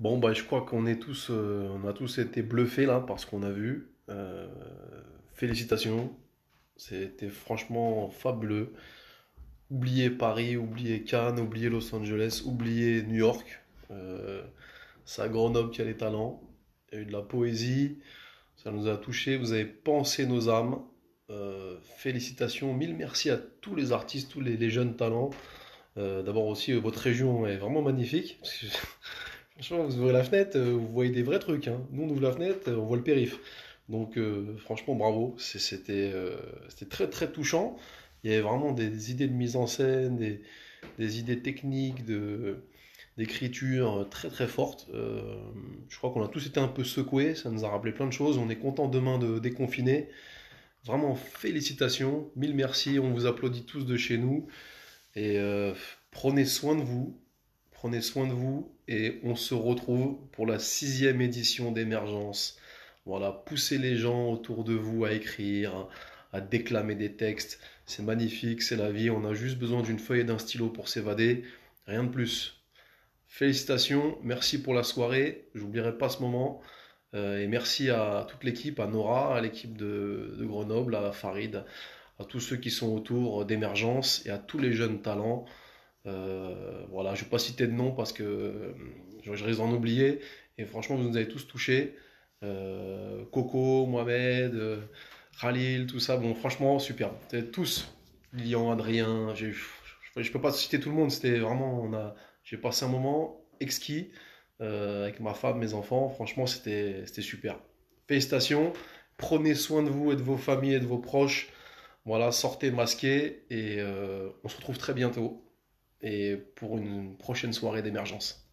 Bon, bah, je crois qu'on euh, a tous été bluffés là par ce qu'on a vu. Euh, félicitations, c'était franchement fabuleux. Oubliez Paris, oubliez Cannes, oubliez Los Angeles, oubliez New York. Euh, c'est à Grenoble qu'il y a les talents. Il y a eu de la poésie, ça nous a touchés. Vous avez pensé nos âmes. Félicitations, mille merci à tous les artistes, tous les, jeunes talents. D'abord aussi, votre région est vraiment magnifique. Franchement, vous ouvrez la fenêtre, euh, vous voyez des vrais trucs. hein. Nous, on ouvre la fenêtre, euh, on voit le périph'. Donc, euh, franchement, bravo. C'était très, très touchant. Il y avait vraiment des idées de mise en scène, des, idées techniques, d'écriture très, très fortes. Je crois qu'on a tous été un peu secoués. Ça nous a rappelé plein de choses. On est content demain de déconfiner. Vraiment, félicitations. Mille merci. On vous applaudit tous de chez nous. Et prenez soin de vous, prenez soin de vous, et on se retrouve pour la sixième édition d'Émergence. Voilà, poussez les gens autour de vous à écrire, à déclamer des textes. C'est magnifique, c'est la vie. On a juste besoin d'une feuille et d'un stylo pour s'évader, rien de plus. Félicitations, merci pour la soirée. J'oublierai pas ce moment. Euh, et merci à toute l'équipe, à Nora, à l'équipe de, de Grenoble, à Farid, à tous ceux qui sont autour d'Émergence et à tous les jeunes talents. Euh, voilà, je ne vais pas citer de nom parce que euh, je, risque d'en oublier. Et franchement, vous nous avez tous touchés. Euh, Coco, Mohamed, euh, Khalil, tout ça. Bon, franchement, super. Vous êtes tous. Lilian, Adrien, je ne peux pas citer tout le monde. C'était vraiment, j'ai passé un moment exquis avec ma femme, mes enfants. Franchement, c'était, c'était super. Félicitations. Prenez soin de vous et de vos familles et de vos proches. Voilà, sortez masqués et on se retrouve très bientôt et pour une prochaine soirée d'émergence.